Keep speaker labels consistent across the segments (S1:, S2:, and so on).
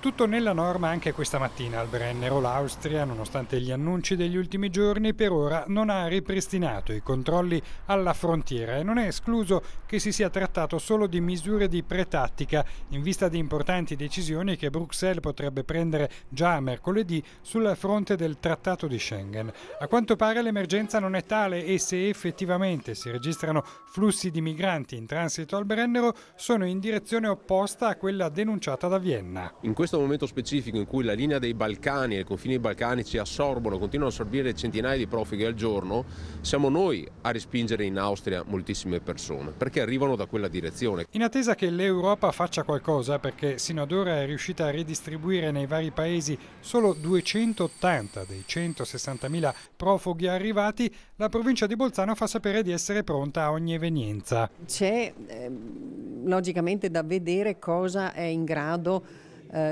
S1: Tutto nella norma anche questa mattina al Brennero. L'Austria, nonostante gli annunci degli ultimi giorni, per ora non ha ripristinato i controlli alla frontiera e non è escluso che si sia trattato solo di misure di pretattica in vista di importanti decisioni che Bruxelles potrebbe prendere già mercoledì sul fronte del Trattato di Schengen. A quanto pare l'emergenza non è tale e se effettivamente si registrano flussi di migranti in transito al Brennero sono in direzione opposta a quella denunciata da Vienna.
S2: In questo momento specifico in cui la linea dei Balcani e i confini balcanici assorbono, continuano a assorbire centinaia di profughi al giorno, siamo noi a respingere in Austria moltissime persone, perché arrivano da quella direzione.
S1: In attesa che l'Europa faccia qualcosa, perché sino ad ora è riuscita a ridistribuire nei vari paesi solo 280 dei 160.000 profughi arrivati, la provincia di Bolzano fa sapere di essere pronta a ogni evenienza.
S3: C'è eh, logicamente da vedere cosa è in grado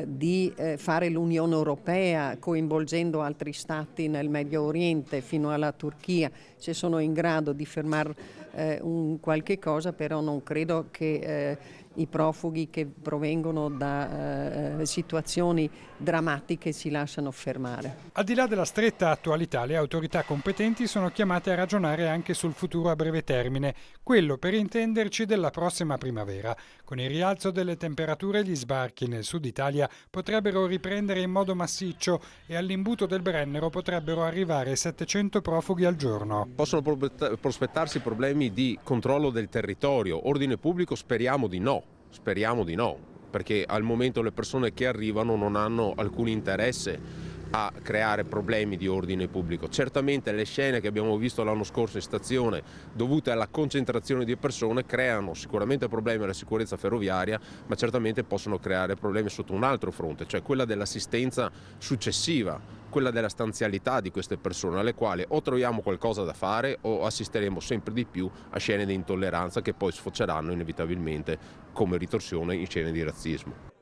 S3: di eh, fare l'Unione Europea coinvolgendo altri stati nel Medio Oriente fino alla Turchia, se sono in grado di fermare eh, un qualche cosa, però non credo che eh, i profughi che provengono da eh, situazioni drammatiche si lasciano fermare.
S1: Al di là della stretta attualità, le autorità competenti sono chiamate a ragionare anche sul futuro a breve termine, quello per intenderci della prossima primavera. Con il rialzo delle temperature gli sbarchi nel sud Italia potrebbero riprendere in modo massiccio e all'imbuto del Brennero potrebbero arrivare 700 profughi al giorno.
S2: Possono prospettarsi problemi di controllo del territorio, ordine pubblico speriamo di no, speriamo di no, perché al momento le persone che arrivano non hanno alcun interesse a creare problemi di ordine pubblico. Certamente le scene che abbiamo visto l'anno scorso in stazione dovute alla concentrazione di persone creano sicuramente problemi alla sicurezza ferroviaria, ma certamente possono creare problemi sotto un altro fronte, cioè quella dell'assistenza successiva, quella della stanzialità di queste persone, alle quali o troviamo qualcosa da fare o assisteremo sempre di più a scene di intolleranza che poi sfoceranno inevitabilmente come ritorsione in scene di razzismo.